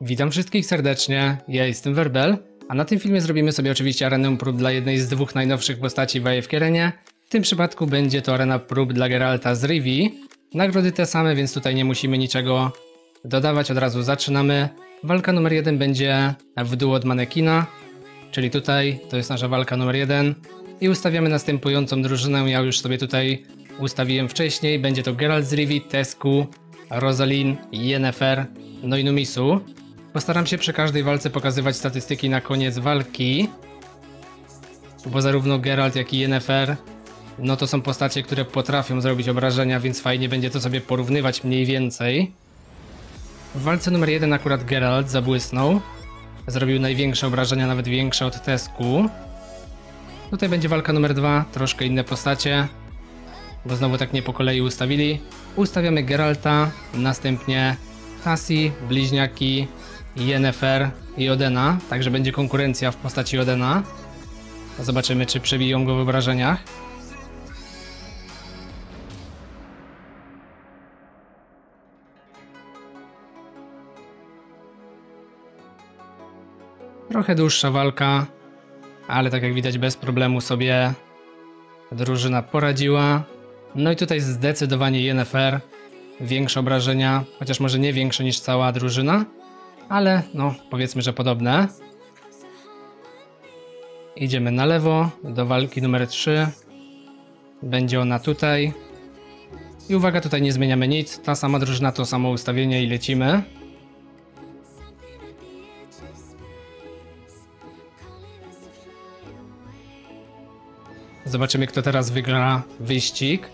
Witam wszystkich serdecznie, ja jestem Werbel, a na tym filmie zrobimy sobie oczywiście arenę prób dla jednej z dwóch najnowszych postaci w AFK Arenie. W tym przypadku będzie to arena prób dla Geralta z Rivi. Nagrody te same, więc tutaj nie musimy niczego dodawać, od razu zaczynamy. Walka numer jeden będzie w dół od manekina, czyli tutaj to jest nasza walka numer jeden. I ustawiamy następującą drużynę, ja już sobie tutaj ustawiłem wcześniej. Będzie to Geralt z Rivi, Tesku, Rosalin, Yennefer, no i Numisu. Postaram się przy każdej walce pokazywać statystyki na koniec walki, bo zarówno Geralt jak i Yennefer no to są postacie, które potrafią zrobić obrażenia, więc fajnie będzie to sobie porównywać mniej więcej. W walce numer jeden akurat Geralt zabłysnął. Zrobił największe obrażenia, nawet większe od Tesku. Tutaj będzie walka numer dwa, troszkę inne postacie, bo znowu tak nie po kolei ustawili. Ustawiamy Geralta, następnie Cassie, bliźniaki, Yennefer i Odena, także będzie konkurencja w postaci Odena. Zobaczymy, czy przebiją go w obrażeniach. Trochę dłuższa walka, ale tak jak widać bez problemu sobie drużyna poradziła. No i tutaj zdecydowanie Yennefer większe obrażenia, chociaż może nie większe niż cała drużyna, ale no powiedzmy, że podobne. Idziemy na lewo do walki numer 3. Będzie ona tutaj. I uwaga, tutaj nie zmieniamy nic. Ta sama drużyna, to samo ustawienie i lecimy. Zobaczymy, kto teraz wygra wyścig.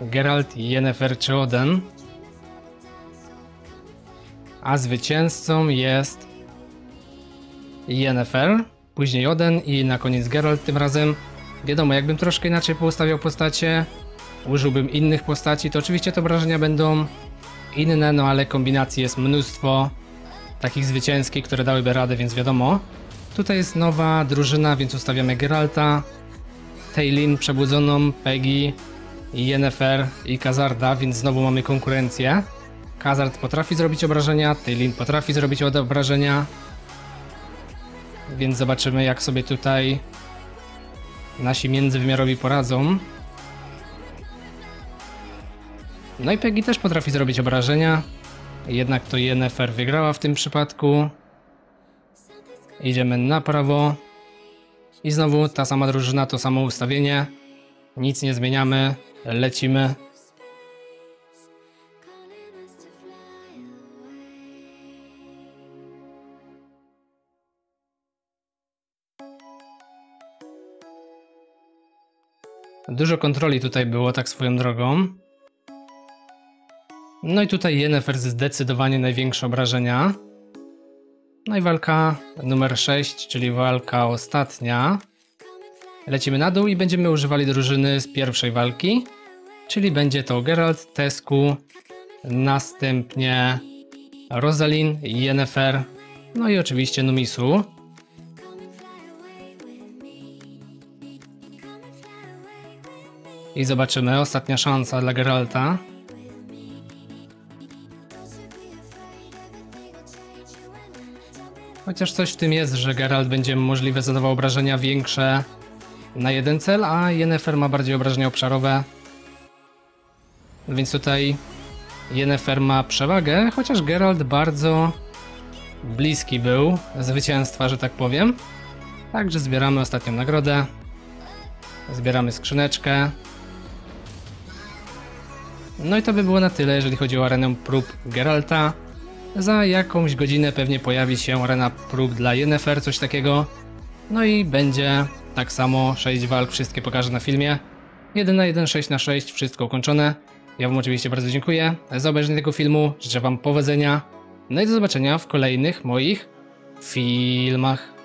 Geralt, Yennefer czy Oden. A zwycięzcą jest Yennefer, później Oden i na koniec Geralt tym razem. Wiadomo, jakbym troszkę inaczej poustawiał postacie, użyłbym innych postaci, to oczywiście te obrażenia będą inne, no ale kombinacji jest mnóstwo takich zwycięskich, które dałyby radę, więc wiadomo. Tutaj jest nowa drużyna, więc ustawiamy Geralta, Taylin przebudzoną, Peggy, Yennefer i Kazarda, więc znowu mamy konkurencję. Kazard potrafi zrobić obrażenia, Taylin potrafi zrobić obrażenia. Więc zobaczymy jak sobie tutaj nasi międzywymiarowi poradzą. No i Peggy też potrafi zrobić obrażenia. Jednak to Yennefer wygrała w tym przypadku. Idziemy na prawo. I znowu ta sama drużyna, to samo ustawienie. Nic nie zmieniamy, lecimy. Dużo kontroli tutaj było, tak swoją drogą. No i tutaj Yennefer zdecydowanie największe obrażenia. No i walka numer 6, czyli walka ostatnia. Lecimy na dół i będziemy używali drużyny z pierwszej walki. Czyli będzie to Geralt, Tesku, następnie Rosalin, Yennefer, no i oczywiście Numisu. I zobaczymy, ostatnia szansa dla Geralta. Chociaż coś w tym jest, że Geralt będzie możliwe zadawał obrażenia większe na jeden cel, a Yennefer ma bardziej obrażenia obszarowe. Więc tutaj Yennefer ma przewagę, chociaż Geralt bardzo bliski był zwycięstwa, że tak powiem. Także zbieramy ostatnią nagrodę. Zbieramy skrzyneczkę. No i to by było na tyle, jeżeli chodzi o arenę prób Geralta. Za jakąś godzinę pewnie pojawi się arena prób dla Yennefer, coś takiego. No i będzie tak samo 6 walk, wszystkie pokażę na filmie. 1 na 1, 6 na 6, wszystko ukończone. Ja Wam oczywiście bardzo dziękuję za obejrzenie tego filmu, życzę Wam powodzenia. No i do zobaczenia w kolejnych moich filmach.